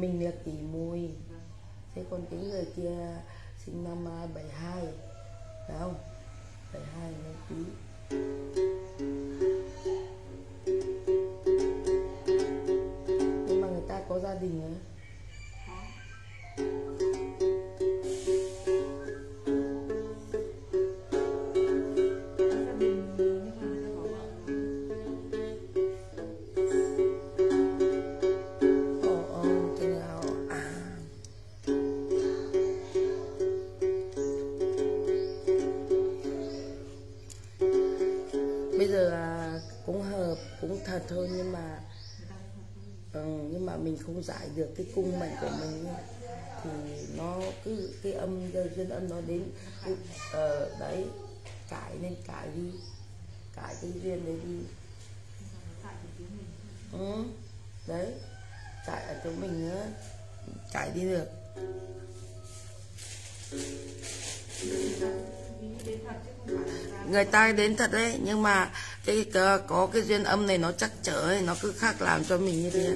mình là kỷ mùi. Thế còn cái người kia, sinh năm à, 72 phải không? 72 nó tí người ta đến thật đấy. Nhưng mà cái có, cái duyên âm này nó chắc chở ấy, nó cứ khác làm cho mình như thế.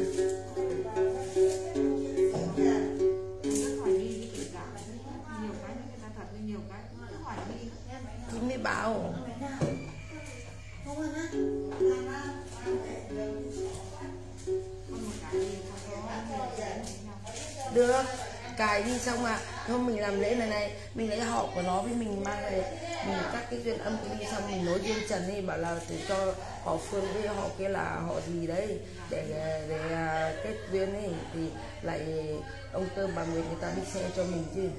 Để cho họ phương với họ kia là họ gì đấy, để để à, kết duyên ấy, thì lại ông tơ bà nguyệt người ta đi xe cho mình chứ.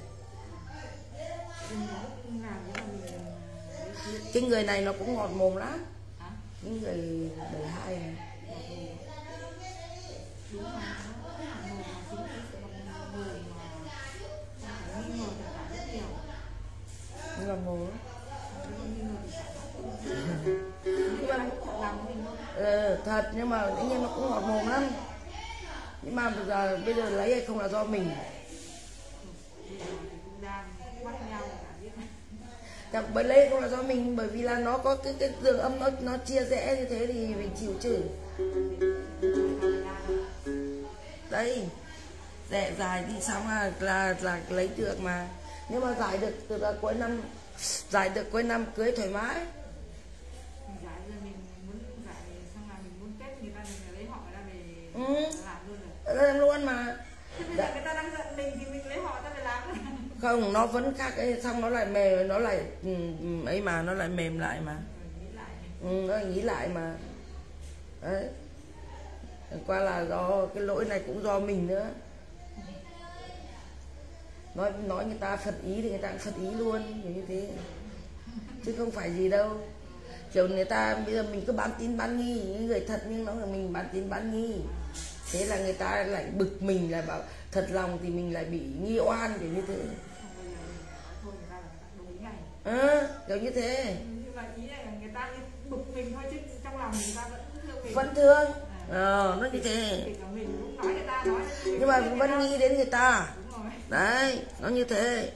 Cái người này nó cũng ngọt mồm lắm. Những người đời hai này. Ngọt mồm thật, nhưng mà tự nhiên nó cũng ngọt mồm lắm. Nhưng mà bây giờ bây giờ lấy hay không là do mình. Chẳng bởi lấy không là do mình, bởi vì là nó có cái cái đường âm nó nó chia rẽ như thế thì mình chịu chửi. Đây rẽ dài đi xong là là là lấy được mà. Nhưng mà giải được từ là cuối năm, giải được cuối năm cưới thoải mái Mình giải rồi mình muốn giải xong là mình muốn kết người ta mình lấy họ ra về Ừ. làm luôn rồi làm luôn mà. Thế bây giờ người ta đang giận mình thì mình lấy họ ta phải làm [laughs] không nó vẫn khác ấy. Xong nó lại mềm nó lại ừ, ừ, ấy mà nó lại mềm lại mà. Nghĩ lại ừ, nó nghĩ lại mà. Đấy. Qua là do cái lỗi này cũng do mình nữa. Nói nói người ta phật ý thì người ta cũng phật ý luôn kiểu như thế. Chứ không phải gì đâu. Kiểu người ta bây giờ mình cứ bán tín bán nghi những người thật nhưng nó là mình bán tín bán nghi thế là người ta lại bực mình là bảo thật lòng thì mình lại bị nghi oan kiểu như thế. À, kiểu như thế. Ý là người ta bực mình thôi chứ trong lòng người ta vẫn thương. Mình vẫn thương ờ nó như thế. Cũng nhưng mà vẫn nghĩ đến người ta. Đấy nó như thế.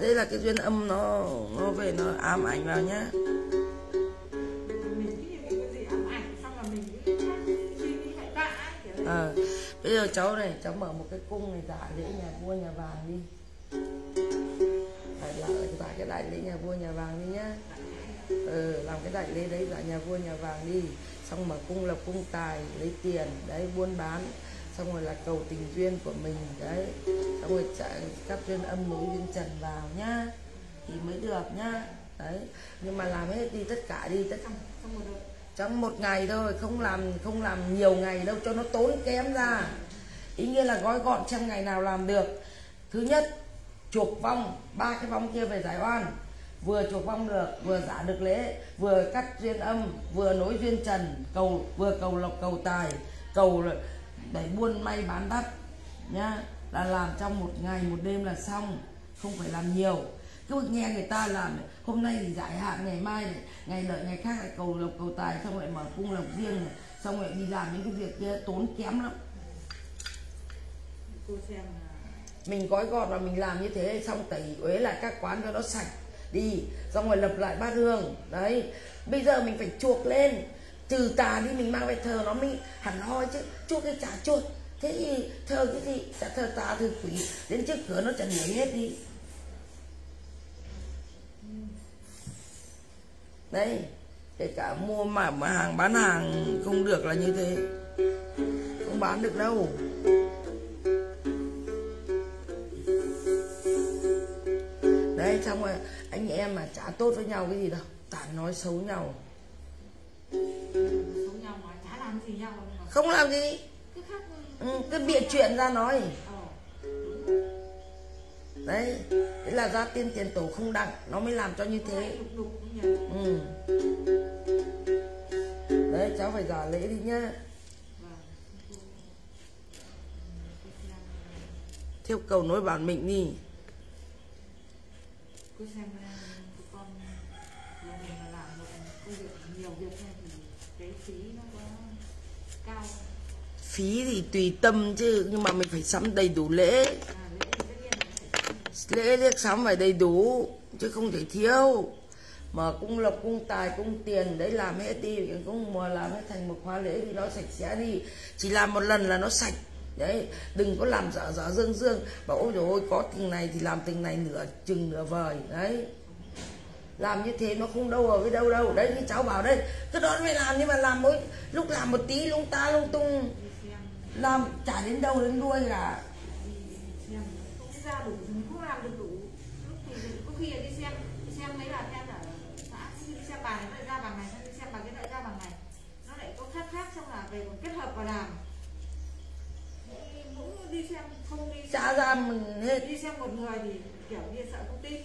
Đây là cái duyên âm nó nó về nó ám ảnh vào nhá. Ấy, bây giờ cháu này cháu mở một cái cung này giả lễ nhà vua nhà vàng đi. Phải là giả cái đại lễ nhà vua nhà vàng đi nhá. Ừ, làm cái đại lễ đấy giả nhà vua nhà vàng đi. Xong mở cung là cung tài lấy tiền đấy buôn bán. Xong rồi là cầu tình duyên của mình đấy. Xong rồi chạy các duyên âm nối duyên trần vào nhá. Thì mới được nhá. Đấy. Nhưng mà làm hết đi tất cả đi tất cả. Xong rồi được trong một ngày thôi, không làm không làm nhiều ngày đâu, cho nó tốn kém ra. Ý nghĩa là gói gọn trong ngày nào làm được. Thứ nhất, chuộc vong, ba cái vong kia về giải oan vừa chuộc vong được, vừa giả được lễ, vừa cắt duyên âm, vừa nối duyên trần, cầu, vừa cầu lộc, cầu tài, cầu để buôn may bán đắt, nhá. Là làm trong một ngày, một đêm là xong, không phải làm nhiều cứ nghe người ta làm hôm nay thì giải hạn ngày mai này ngày đợi ngày khác lại cầu lộc cầu tài xong lại mở cung lộc riêng này xong lại đi làm những cái việc kia tốn kém lắm. Cô xem là mình gói gọn và mình làm như thế xong tẩy uế lại các quán cho nó sạch. Đi xong rồi lập lại bát hương. Đấy bây giờ mình phải chuộc lên. Trừ tà đi mình mang về thờ nó mới hẳn hoi chứ. Chuộc cái chả chuộc thế thì thờ cái gì? Chả thờ tà thờ quỷ. Đến trước cửa nó chẳng nhảy hết đi đấy kể cả mua mà, mà hàng bán hàng không được là như thế. Không bán được đâu. Đấy xong rồi anh em mà chả tốt với nhau cái gì đâu toàn nói xấu nhau. Số nhau mà chả làm gì nhau mà không làm gì. Cứ khác ừ, cứ bịa chuyện ra nói. Ờ. Đấy thế là ra tiên tiền tổ không đặng nó mới làm cho như thế. Đục đục ừ. đấy cháu phải giả lễ đi nhá. Theo cầu nối bản mệnh đi. Cô xem cô con nhà mình mà làm một công việc nhiều việc hơn thì cái phí nó có cao phí thì tùy tâm chứ nhưng mà mình phải sắm đầy đủ lễ. À lễ là lễ liếc sắm phải đầy đủ chứ không thể thiếu mà cung lộc cung tài cung tiền, đấy làm hết đi, cũng mùa làm hết thành một khóa lễ thì nó sạch sẽ đi. Chỉ làm một lần là nó sạch. Đấy, đừng có làm dở dở dương dương. Bảo, ôi rồi có từng này thì làm từng này nửa chừng nửa vời. Đấy. Làm như thế nó không đâu ở với đâu đâu. Đấy, như cháu bảo đây cứ đó mới làm nhưng mà làm mỗi, lúc làm một tí, lung ta, lung tung. Làm chả đến đâu đến đuôi cả. Không ra đủ không làm được đủ. Lúc thì có khi là đi xem mấy bà theo ở xã đi xem bà này lại ra bằng này xong đi xem bà kia lại ra bằng này nó lại có khác khác xong là về còn kết hợp vào làm. Đi xem không đi chả ra mình hết. Đi xem một người thì kiểu như sợ không tin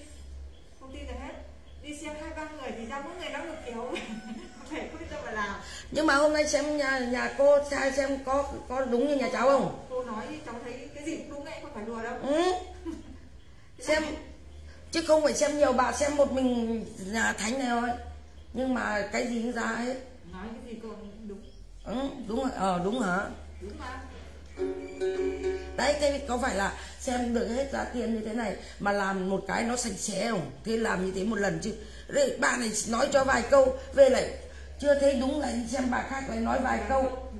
không tin được hết. Đi xem hai ba người thì ra mỗi người nói một kiểu. [laughs] Phải quyết tâm mà làm. Nhưng mà hôm nay xem nhà nhà cô trai xem có có đúng như nhà cháu không? Cô nói cháu thấy cái gì cũng đúng ấy không phải đùa đâu. Ừ. [laughs] xem chứ không phải xem nhiều bà xem một mình nhà thánh này thôi. Nhưng mà cái gì cũng ra hết. Nói cái gì đúng ừ, đúng rồi ờ đúng hả? Đúng đấy cái có phải là xem được hết giá tiền như thế này mà làm một cái nó sạch sẽ không? Thế làm như thế một lần chứ. Đây bà này nói cho vài câu về lại chưa thấy đúng lại xem bà khác lại nói vài câu.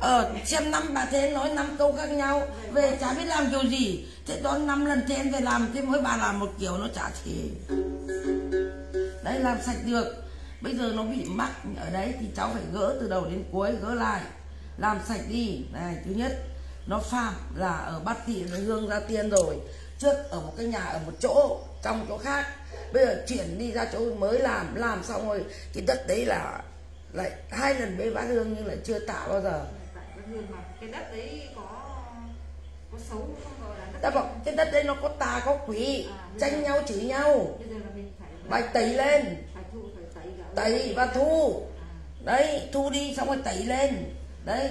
Ờ xem năm bà thế nói năm câu khác nhau. Về chả biết làm kiểu gì. Thế đó năm lần thế về làm thế mỗi bà làm một kiểu nó chả thì đấy làm sạch được bây giờ nó bị mắc ở đấy thì cháu phải gỡ từ đầu đến cuối gỡ lại làm sạch đi. Này thứ nhất nó phạm là ở bát thị hương ra tiên rồi trước ở một cái nhà ở một chỗ trong chỗ khác. Bây giờ chuyển đi ra chỗ mới làm làm xong rồi cái đất đấy là lại hai lần bế bát hương nhưng lại chưa tạo bao giờ. Cái đất đấy có có xấu không? Gọi là đất ta bảo cái đất đấy nó có tà có quỷ à, tranh nhau chửi nhau. bài tẩy lên tẩy và thu. Đấy, thu đi, xong rồi tẩy lên. Đấy,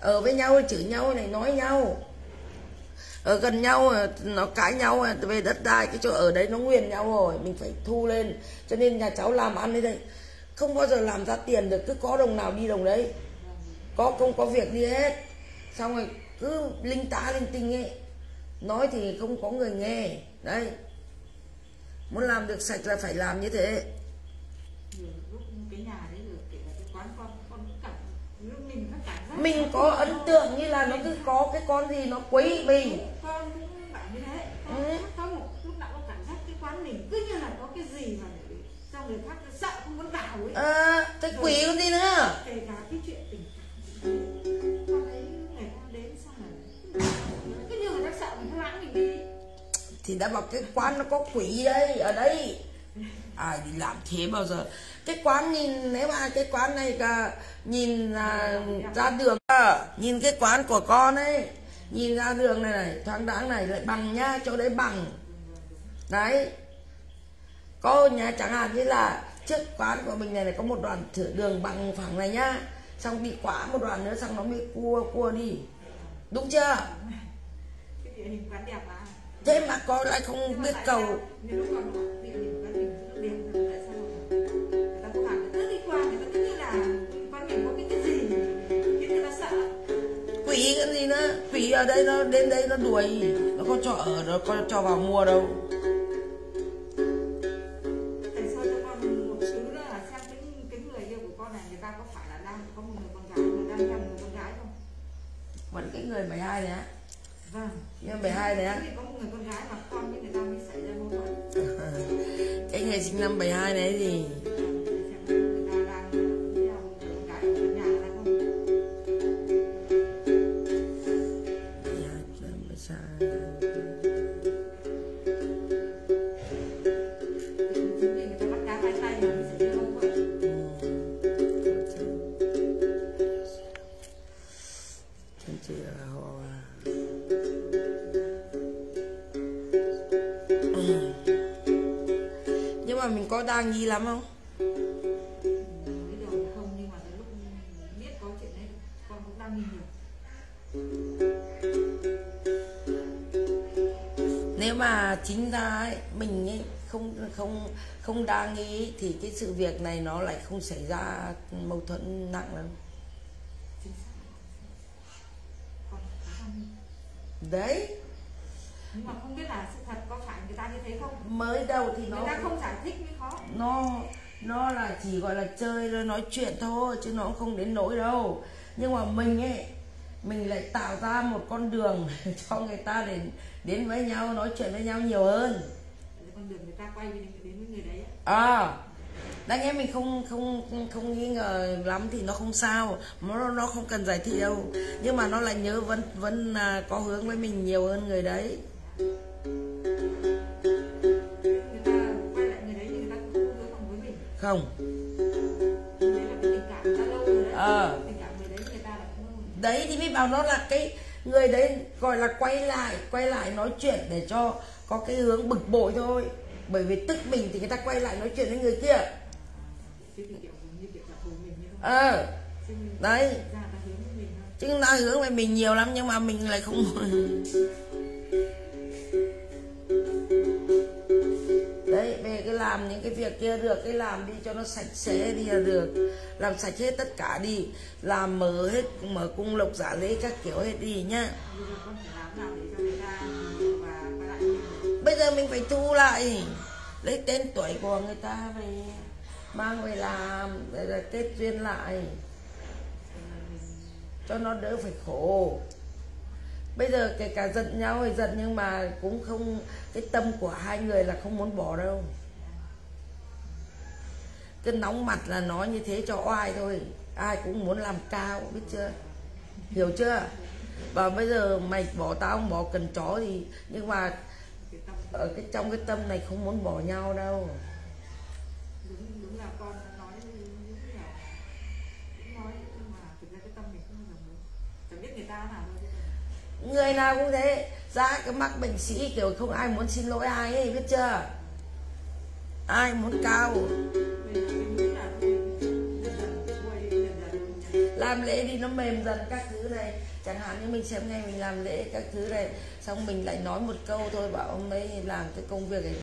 ở với nhau, chửi nhau này, nói nhau. Ở gần nhau, nó cãi nhau, về đất đai, cái chỗ ở đấy nó nguyền nhau rồi, mình phải thu lên. Cho nên nhà cháu làm ăn đấy đây không bao giờ làm ra tiền được, cứ có đồng nào đi đồng đấy. Có không có việc đi hết. Xong rồi cứ linh tá, linh tinh ấy, nói thì không có người nghe. Đấy. Muốn làm được sạch là phải làm như thế. Mình có ấn tượng như là nó cứ có cái con gì nó quấy mình. Con cũng bảo như thế. Ừ. có một lúc nào có cảm giác cái quán mình cứ như là có cái gì mà cho người khác sợ không muốn vào ấy. À, cái quỷ con gì nữa? kể cả cái chuyện tình con ấy ngày con đến xong là cứ như người ta sợ mình lãng mình đi. Thì đã bảo cái quán nó có quỷ đây ở đây ai đi làm thế bao giờ? Cái quán nhìn nếu mà cái quán này cả nhìn à, ra đường à, nhìn cái quán của con ấy nhìn ra đường này này thoáng đáng này lại bằng nhá chỗ đấy bằng. Đấy. Có nhà chẳng hạn như là trước quán của mình này, này có một đoạn thử đường bằng phẳng này nhá xong đi quả một đoạn nữa xong nó mới cua cua đi. Đúng chưa? Thế mà có lại không biết cầu nữa ở đây nó, đến đây nó đuổi. Nó có cho ở, nó có cho vào mua đâu. Không đa nghi thì cái sự việc này nó lại không xảy ra mâu thuẫn nặng lắm? Đấy. Nhưng mà không biết là sự thật có phải người ta như thế không? Mới đầu thì nó người ta không giải thích mới khó. Nó nó là chỉ gọi là chơi rồi nói chuyện thôi chứ nó cũng không đến nỗi đâu. Nhưng mà mình ấy mình lại tạo ra một con đường [laughs] cho người ta để đến với nhau nói chuyện với nhau nhiều hơn. Con đường người ta quay đấy à. Đáng em mình không không không nghi ngờ lắm thì nó không sao. Nó nó không cần giải thích đâu. Nhưng mà nó lại nhớ vẫn vẫn à, có hướng với mình nhiều hơn người đấy. Không. Ờ. Đấy thì mới bảo nó là cái người đấy gọi là quay lại quay lại nói chuyện để cho có cái hướng bực bội thôi bởi vì tức mình thì người ta quay lại nói chuyện với người kia. Ờ. Đấy. chứ ta hướng về mình nhiều lắm nhưng mà mình lại không đấy về cái làm làm những cái việc kia được cái làm đi cho nó sạch sẽ đi là được. Làm sạch hết tất cả đi. Làm mở hết mở cung lộc giả lễ các kiểu hết đi nhá bây giờ mình phải thu lại. Lấy tên tuổi của người ta về, mang về làm, để là kết duyên lại. Cho nó đỡ phải khổ. Bây giờ kể cả giận nhau thì giận nhưng mà cũng không, cái tâm của hai người là không muốn bỏ đâu. Cái nóng mặt là nói như thế cho oai thôi. Ai cũng muốn làm cao, biết chưa? Hiểu chưa? Và bây giờ mày bỏ tao không bỏ cần chó thì, nhưng mà ở cái, trong cái tâm này không muốn bỏ nhau đâu. Đúng đúng là con nói nào cũng nói nhưng mà thực ra cái tâm mình không chẳng biết người ta nào người nào cũng thế. Ra cái mắc bệnh sĩ kiểu không ai muốn xin lỗi ai ấy, biết chưa? Ai muốn cao? Làm lễ đi, nó mềm dần các thứ này chẳng hạn như mình xem ngay mình làm lễ các thứ này, xong mình lại nói một câu thôi, bảo ông ấy làm cái công việc ấy